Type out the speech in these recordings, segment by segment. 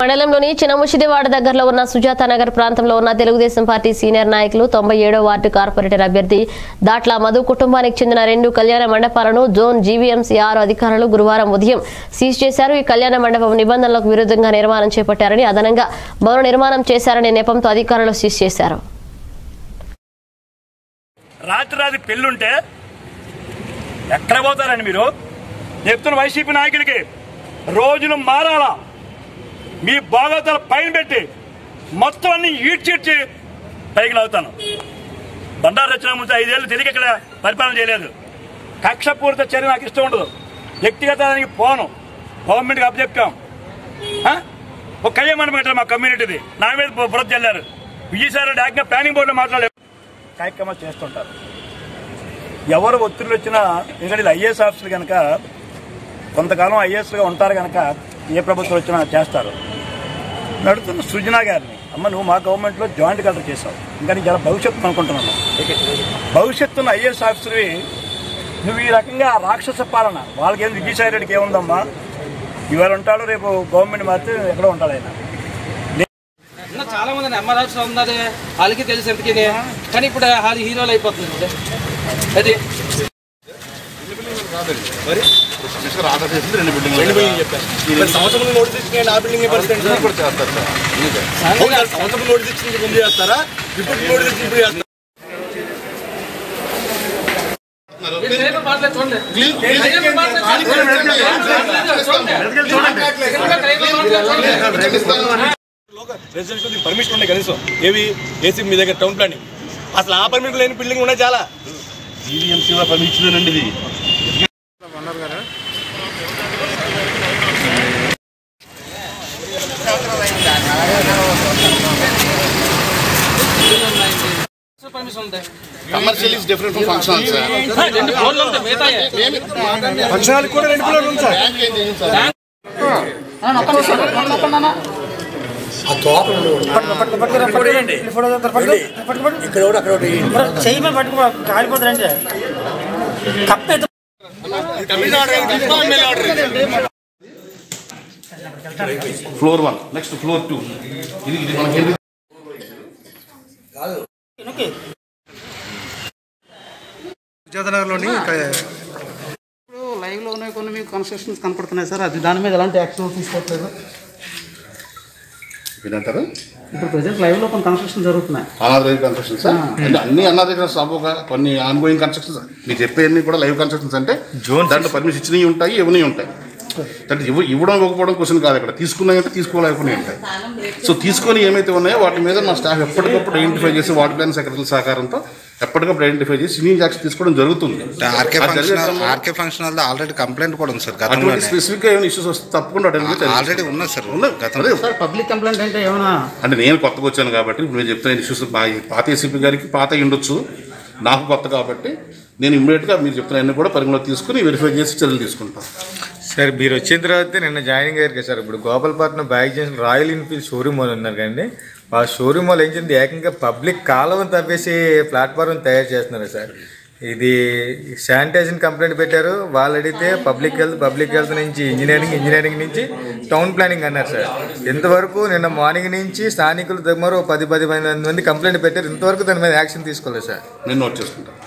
మండలంలోని చినముషిదివాడ దగ్గరలో ఉన్న సుజాత నగర్ ప్రాంతంలో ఉన్న తెలుగుదేశం పార్టీ సీనియర్ నాయకులు తొంభై ఏడో వార్డు కార్పొరేటర్ అభ్యర్థి దాట్ల మధు కుటుంబానికి చెందిన రెండు కళ్యాణ మండపాలను జోన్ జీవీఎంసీ ఆరు అధికారులు గురువారం ఉదయం సీజ్ చేశారు. ఈ కళ్యాణ మండపం నిబంధనలకు విరుద్ధంగా నిర్మాణం చేపట్టారని అదనంగా భవన నిర్మాణం చేశారనే నెపంతో అధికారులు సీజ్ చేశారు. రాత్రి పెళ్ళుంటే ఎక్కడ పోతారండి మీరు? చెప్తున్న వైసీపీ రోజులు మారాలా? మీ బాగోతాలు పైన పెట్టి మొత్తం అన్ని ఈడ్చిడ్చి పైకి లాగుతాను. బండారు రచన ముందు ఐదేళ్ళు తిరిగి ఇక్కడ పరిపాలన చేయలేదు. కక్షపూరిత చర్య నాకు ఇష్టం ఉండదు. వ్యక్తిగతానికి పోను. గవర్నమెంట్కి అప్పచెప్పాం. ఒక కళ్యాణ మండపం పెట్టారు మా కమ్యూనిటీది. నా మీద బు- బురద చల్లారు విజయసాయి ప్లానింగ్ బోర్డులో మాట్లాడలేదు. కార్యక్రమాలు చేస్తుంటారు. ఎవరు ఒత్తిడి వచ్చినా ఎందుకంటే ఐఏఎస్ ఆఫీసర్లు కనుక కొంతకాలం ఐఏఎస్గా ఉంటారు కనుక ఏ ప్రభుత్వం వచ్చినా చేస్తారు. నడుతున్న సృజన గారిని. అమ్మ నువ్వు మా గవర్నమెంట్లో జాయింట్ కలెక్టర్ చేసావు ఇంకా నీకు చాలా భవిష్యత్తు అనుకుంటున్నాను. భవిష్యత్తున్న ఐఏఎస్ ఆఫీసర్వి నువ్వు ఈ రకంగా రాక్షస పాలన వాళ్ళకి ఏం విజయసాయి రెడ్డికి ఏముందమ్మా? ఇవాళ ఉంటాడు రేపు గవర్నమెంట్ మారితే ఎక్కడో ఉంటాడు ఆయన. చాలా మంది అమ్మరాజు ఉన్నది వాళ్ళకి తెలిసి ఎంతకి కానీ ఇప్పుడు వాళ్ళు హీరోలు అయిపోతుంది అది మిస్టర్ ఆర్డర్ చేసింది రెండు బిల్డింగ్ సంవత్సరం నోటీస్ ఇచ్చిన ఆ బిల్డింగ్ పరిస్థితి సంవత్సరం నోటీస్ ఇచ్చింది ముందు చేస్తారా? ఇప్పుడు నోటీస్ ఇచ్చి ఇప్పుడు పర్మిషన్ ఉన్నాయి కనీసం. ఏవి ఏసీ మీ దగ్గర టౌన్ ప్లానింగ్ అసలు ఆ పర్మిషన్ లేని బిల్డింగ్ ఉన్నాయి చాలా. జీవీఎంసీ పర్మిషన్ అండి ఇది పర్మిషన్ ఉంది commercial is different from function sir రెండు ఫ్లోర్లు ఉంటాయి మిగతా ఫంక్షన్ కూడా రెండు MLA order floor one next floor two ఇది ఇది మనకి విజయనగర్లోని ఇప్పుడు లైవ్లో ఉన్నాయి కొన్ని మీకు కన్స్ట్రక్షన్స్ కనపడుతున్నాయి సార్. అది దాని మీద ఎలాంటి యాక్షన్ తీసుకోవట్లేదు. ఇదంటారు ఇప్పుడు ప్రెసెంట్ లైవ్లో కొన్ని కన్స్ట్రక్షన్ జరుగుతున్నాయి. అనాథరైజ్ కన్స్ట్రక్షన్స్ అంటే అన్ని అనాథరైజ్ సభగా కొన్ని ఆన్ గోయింగ్ కన్స్ట్రక్షన్స్ మీరు చెప్పేవన్నీ కూడా లైవ్ కన్స్ట్రక్షన్స్ అంటే దాంట్లో పర్మిషన్ ఇచ్చినవి ఉంటాయి ఇవన్నీ ఉంటాయి. అంటే ఇవ్వ ఇవ్వడం ఇవ్వకపోవడం క్వశ్చన్ కాదు ఇక్కడ. తీసుకున్నాయి అంటే తీసుకోలేకపోయినాయి ఉంటాయి సో తీసుకొని ఏమైతే ఉన్నాయో వాటి మీద మా స్టాఫ్ ఎప్పటికప్పుడు ఐడెంటిఫై చేసి వార్డు ప్లాన్ సెక్రటరీ సహకారంతో ఎప్పటికప్పుడు ఐడెంటిఫై చేసి సినింగ్ యాక్షన్ తీసుకోవడం జరుగుతుంది. ఆర్కే ఫంక్షన్ ఆల్రెడీ కంప్లైంట్ కూడా ఉంది సార్ అటువంటి స్పెసిఫిక్ ఏమైనా ఇష్యూస్ వస్తే తప్పకుండా ఆల్రెడీ ఉన్నది సార్. పబ్లిక్ కంప్లైంట్ అంటే ఏమైనా అంటే నేను కొత్తగా వచ్చాను కాబట్టి ఇప్పుడు నేను చెప్తున్న ఇష్యూస్ పాత ఏసీపీ గారికి పాత ఉండొచ్చు. నాకు కొత్త కాబట్టి నేను ఇమ్మీడియట్గా మీరు చెప్తున్న అన్ని కూడా పరిగణలో తీసుకుని వెరిఫై చేసి చర్యలు తీసుకుంటాను. సార్ మీరు వచ్చిన తర్వాత నిన్న జాయినింగ్ అయ్యారు కదా సార్. ఇప్పుడు గోపాలపట్నం బ్యాగ్ చేసిన రాయల్ ఎన్ఫీల్డ్ షోరూమ్ వాళ్ళు ఉన్నారు కండి ఆ షోరూమ్ వాళ్ళు ఏం చేసింది? ఏకంగా పబ్లిక్ కాలువను తప్పేసి ప్లాట్ఫారం తయారు చేస్తున్నారు సార్. ఇది శానిటైజేషన్ కంప్లైంట్ పెట్టారు. వాళ్ళు అడిగితే పబ్లిక్ హెల్త్ పబ్లిక్ హెల్త్ నుంచి ఇంజనీరింగ్ ఇంజనీరింగ్ నుంచి టౌన్ ప్లానింగ్ అన్నారు సార్. ఇంతవరకు నిన్న మార్నింగ్ నుంచి స్థానికులు దగ్గర పది పది మంది కంప్లైంట్ పెట్టారు. ఇంతవరకు దాని మీద యాక్షన్ తీసుకోలేదు సార్. నేను నోట్ చేసుకుంటాను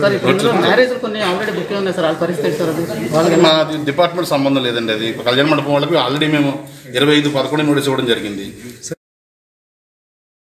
సార్ ఇప్పుడు మ్యారేజ్ కొన్ని ఆల్రెడీ బుక్ ఉన్నాయి సార్ వాళ్ళ పరిస్థితి సార్ అది? వాళ్ళకి మా డిపార్ట్మెంట్ సంబంధం లేదండి అది. కళ్యాణ మండపం వాళ్ళకి ఆల్రెడీ మేము ఇరవై ఐదు పదకొండు నోటీస్ ఇవ్వడం జరిగింది.